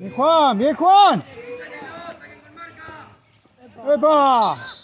Bien Juan, bien Juan. ¡Epa!